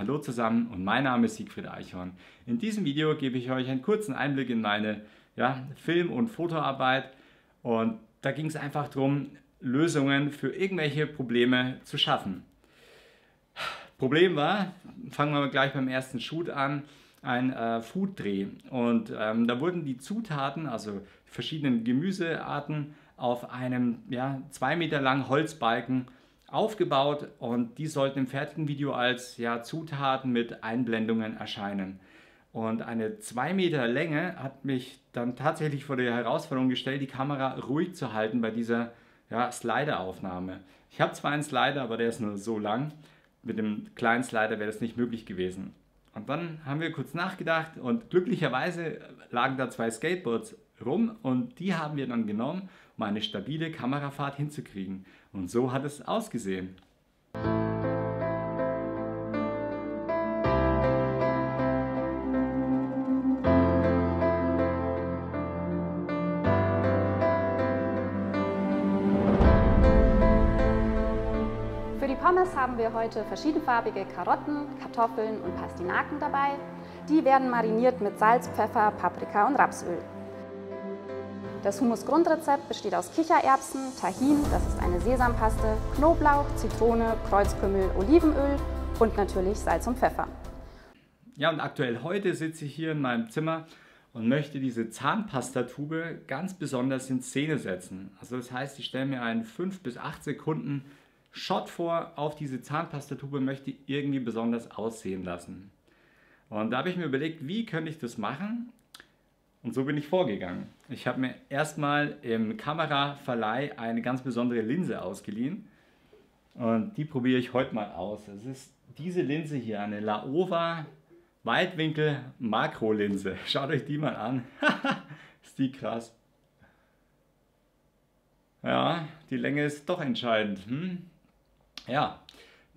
Hallo zusammen und mein Name ist Siegfried Eichhorn. In diesem Video gebe ich euch einen kurzen Einblick in meine ja, Film- und Fotoarbeit und da ging es einfach darum, Lösungen für irgendwelche Probleme zu schaffen. Problem war, fangen wir gleich beim ersten Shoot an, ein äh, Food-Dreh. Und ähm, da wurden die Zutaten, also verschiedene Gemüsearten, auf einem ja, zwei Meter langen Holzbalken aufgebaut und die sollten im fertigen Video als ja, Zutaten mit Einblendungen erscheinen. Und eine zwei Meter Länge hat mich dann tatsächlich vor die Herausforderung gestellt, die Kamera ruhig zu halten bei dieser ja, Slider-Aufnahme. Ich habe zwar einen Slider, aber der ist nur so lang. Mit dem kleinen Slider wäre das nicht möglich gewesen. Und dann haben wir kurz nachgedacht und glücklicherweise lagen da zwei Skateboards rum und die haben wir dann genommen, um eine stabile Kamerafahrt hinzukriegen. Und so hat es ausgesehen. Pommes haben wir heute verschiedenfarbige Karotten, Kartoffeln und Pastinaken dabei. Die werden mariniert mit Salz, Pfeffer, Paprika und Rapsöl. Das Hummus-Grundrezept besteht aus Kichererbsen, Tahin, das ist eine Sesampaste, Knoblauch, Zitrone, Kreuzkümmel, Olivenöl und natürlich Salz und Pfeffer. Ja, und aktuell heute sitze ich hier in meinem Zimmer und möchte diese Zahnpastatube ganz besonders in Szene setzen. Also das heißt, ich stelle mir einen 5 bis 8 Sekunden Shot vor auf diese Zahnpastatube möchte irgendwie besonders aussehen lassen. Und da habe ich mir überlegt, wie könnte ich das machen? Und so bin ich vorgegangen. Ich habe mir erstmal im Kameraverleih eine ganz besondere Linse ausgeliehen. Und die probiere ich heute mal aus. Es ist diese Linse hier, eine Laowa Weitwinkel Makrolinse. Schaut euch die mal an. ist die krass. Ja, die Länge ist doch entscheidend. Hm? Ja,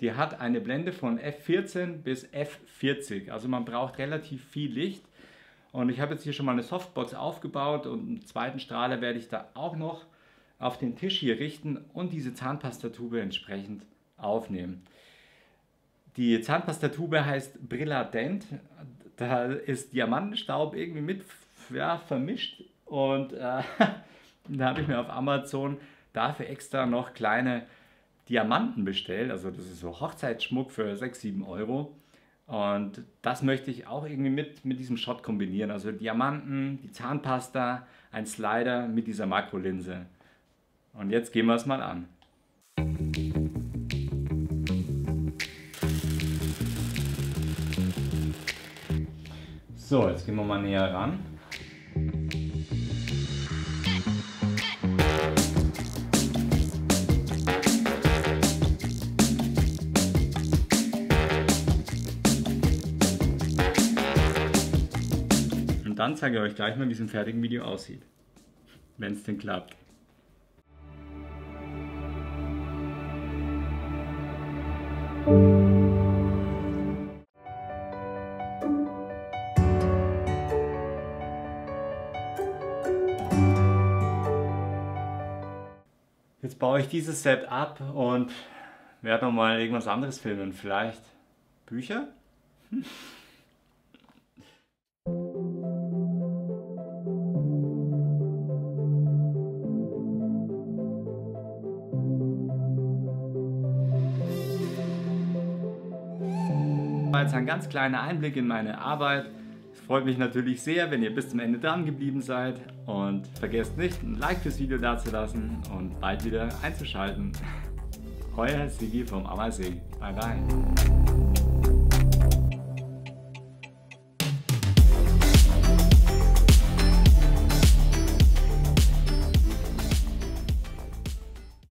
die hat eine Blende von F14 bis F40. Also man braucht relativ viel Licht. Und ich habe jetzt hier schon mal eine Softbox aufgebaut und einen zweiten Strahler werde ich da auch noch auf den Tisch hier richten und diese Zahnpastatube entsprechend aufnehmen. Die Zahnpastatube heißt Brilladent. Da ist Diamantenstaub irgendwie mit ja, vermischt und äh, da habe ich mir auf Amazon dafür extra noch kleine Diamanten bestellt. Also das ist so Hochzeitsschmuck für 6, 7 Euro. Und das möchte ich auch irgendwie mit, mit diesem Shot kombinieren. Also Diamanten, die Zahnpasta, ein Slider mit dieser Makrolinse. Und jetzt gehen wir es mal an. So, jetzt gehen wir mal näher ran. Dann zeige ich euch gleich mal, wie es im fertigen Video aussieht. Wenn es denn klappt. Jetzt baue ich dieses Set ab und werde nochmal irgendwas anderes filmen. Vielleicht Bücher? Hm. War jetzt ein ganz kleiner Einblick in meine Arbeit. Es freut mich natürlich sehr, wenn ihr bis zum Ende dran geblieben seid und vergesst nicht, ein Like fürs Video dazulassen und bald wieder einzuschalten. Euer Sigi vom Ammersee. Bye bye.